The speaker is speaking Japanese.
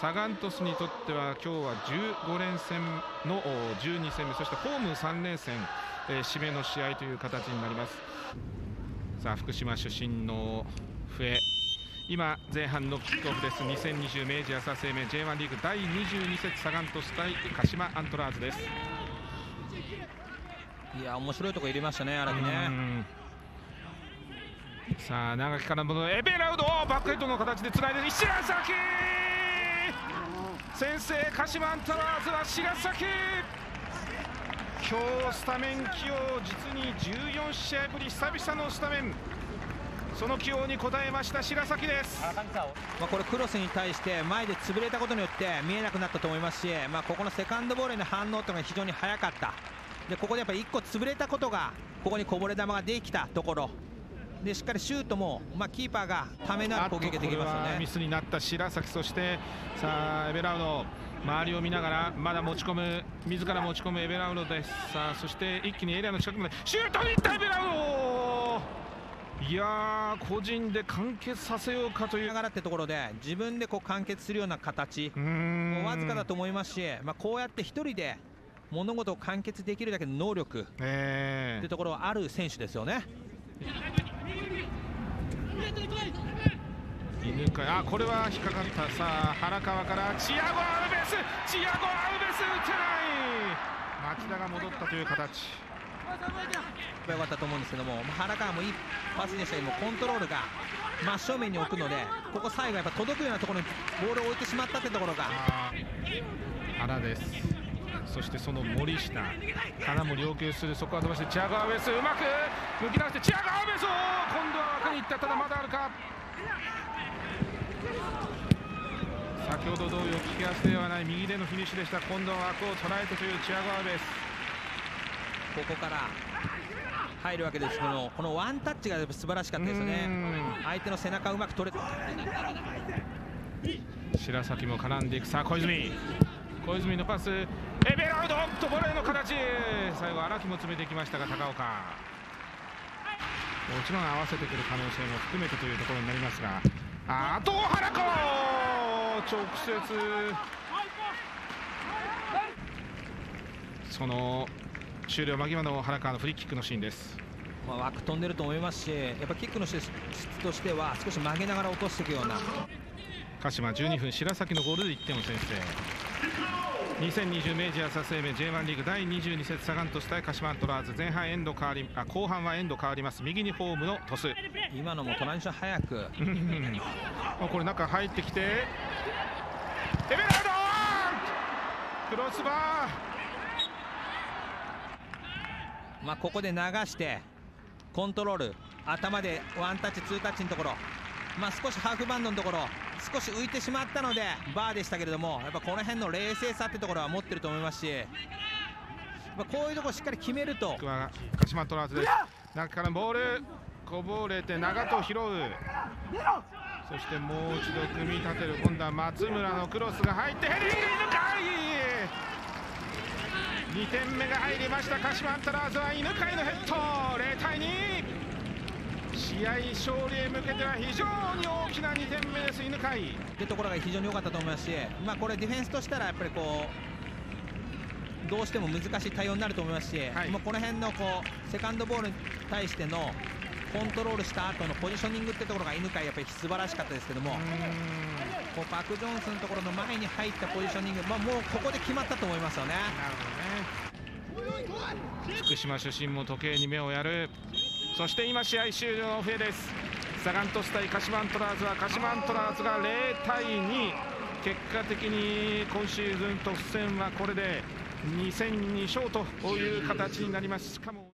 サガン鳥栖にとっては今日は15連戦の12戦目そしてホーム3連戦、えー、締めの試合という形になります。さあ福島出身の笛。今前半のキックオフです。2020明治安田生命 J1 リーグ第22節サガン鳥栖対鹿島アントラーズです。いや面白いとこ入れましたね荒木ね。さあ長木から戻るエベラウドバックヘッドの形でつないで石崎。先先制鹿島アントラーズは白崎。今日スタメン起用実に14試合ぶり久々のスタメン。その起用に応えました白崎です、まあ、これクロスに対して前で潰れたことによって見えなくなったと思いますし、まあ、ここのセカンドボールへの反応というのが非常に早かった。でここでやっぱり1個潰れたことがここにこぼれ球ができたところ。でしっかりシュートも、まあ、キーパーがためのある攻撃ができますよね。ミスになった白崎そしてさあエベラウド。周りを見ながらまだ持ち込む自ら持ち込むエベラウドです。さあそして一気にエリアの近くまで。シュートにいったエベラウド。いや個人で完結させようかという。ながらってところで自分でこう完結するような形。わずかだと思いますし、まあ、こうやって1人で物事を完結できるだけの能力というところはある選手ですよね。犬かあこれは引っかかった。さあ原川からチアゴ・アルベス。チアゴ・アルベス打てない。町田が戻ったという形。よかったと思うんですけども原川もいいパスでしたけどもコントロールが真正面に置くのでここ最後やっぱ届くようなところにボールを置いてしまったってところが。原ですそしてその森下からも要求する。そこは飛ばしてチアゴ・アルベスうまく抜き出してチアゴ・アルベスを今度は枠にいった。ただまだあるか。先ほど同様利き足ではない右でのフィニッシュでした。今度は枠を捉えてというチアゴアですここから入るわけです。けどこのワンタッチが素晴らしかったですね。相手の背中をうまく取れ白崎も絡んでいく。さあ小泉小泉のパスエベラウドとボレーの形最後荒木も詰めてきましたが高岡もちろん合わせてくる可能性も含めてというところになりますがあと原川直接その終了間際の原川のフリーキックのシーンです。まあ、枠飛んでると思いますし、やっぱキックの質としては少し曲げながら落としていくような。鹿島12分白崎のゴールで1点を先制。2020明治安田生命 J1 リーグ第22節サガン鳥栖対鹿島アントラーズ。前半エンド変わりあ後半はエンド変わります。右にホームの鳥栖。今のもトランジション早く。これ中入ってきて。エベラードクロスバー。まあここで流してコントロール。頭でワンタッチツータッチのところ。まあ少しハーフバンドのところ少し浮いてしまったのでバーでしたけれどもやっぱこの辺の冷静さってところは持ってると思いますしまこういうところしっかり決めると。鹿島トラーズです。中からボール。こぼれて長戸拾う。そしてもう一度組み立てる。今度は松村のクロスが入ってヘディング犬飼2点目が入りました。鹿島アントラーズは犬飼のヘッド。0対2試合勝利へ向けては非常に大きな2点目です犬飼。というところが非常に良かったと思いますし、まあ、これディフェンスとしたらやっぱりこうどうしても難しい対応になると思いますし、はい、もうこの辺のこうセカンドボールに対してのコントロールした後のポジショニングってところが犬飼やっぱり素晴らしかったですけどもこうパク・ジョンスのところの前に入ったポジショニング、まあ、もうここで決まったと思いますよね。なるほどね。福島出身も時計に目をやるそして今試合終了の笛です。サガン鳥栖対鹿島アントラーズは鹿島アントラーズが0対2結果的に今シーズン突戦はこれで2戦2勝という形になります。しかも